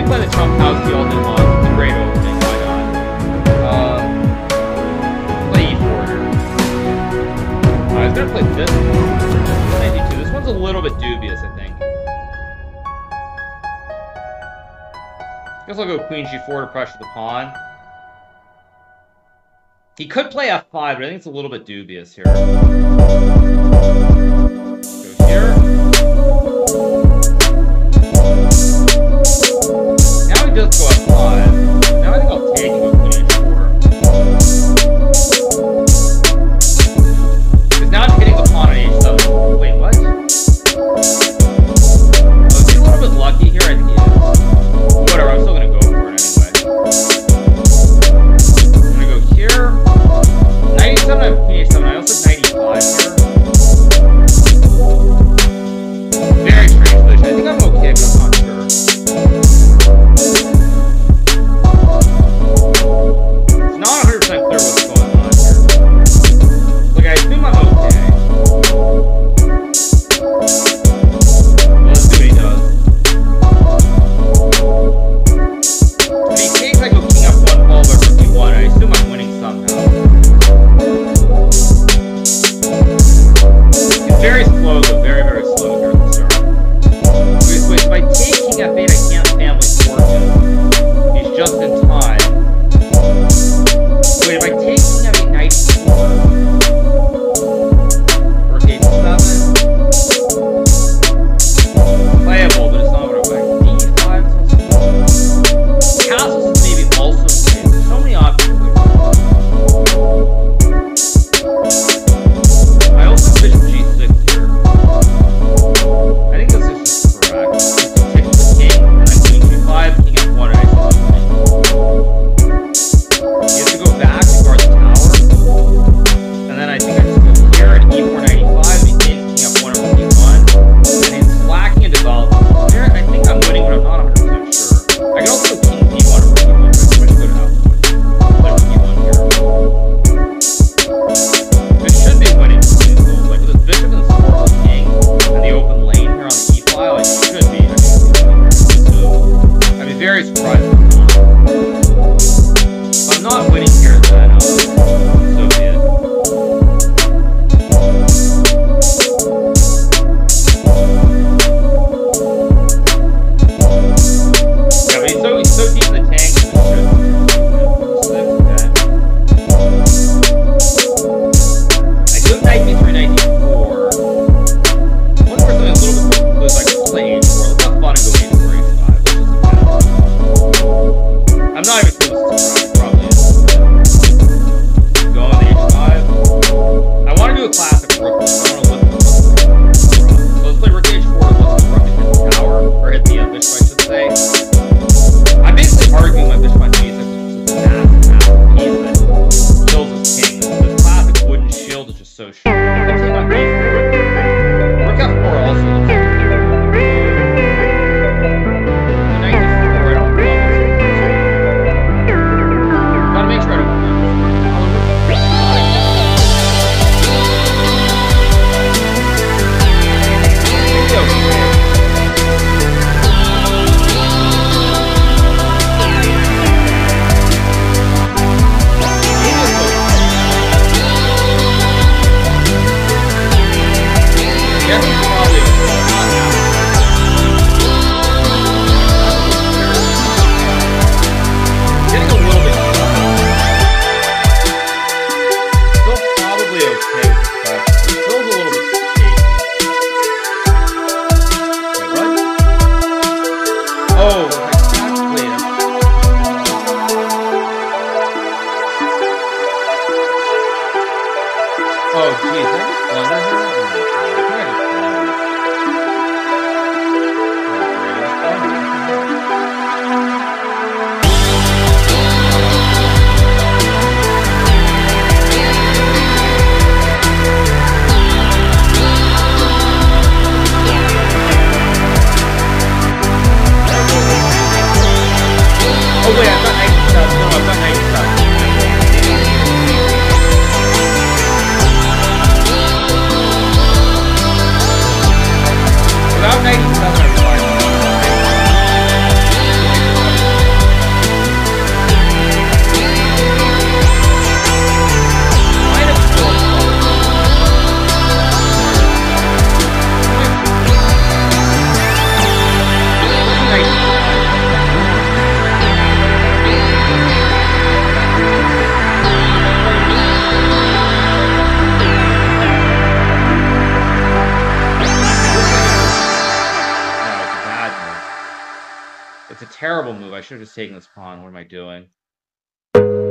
we play the Trump House the Alden Lawn. It's a great opening. Why not? Uh, play Border. Uh, I was gonna play this one. 92. This one's a little bit dubious, I think. Guess I'll go Queen G4 to pressure the pawn. He could play F5, but I think it's a little bit dubious here. social. Oh, oh, wait, I've got 90, no, I've got 90. Terrible move. I should have just taken this pawn. What am I doing?